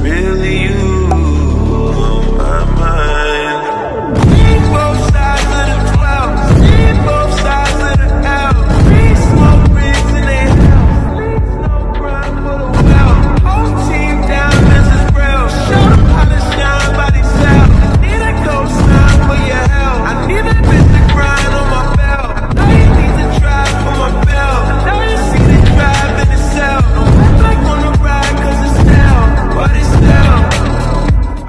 Really,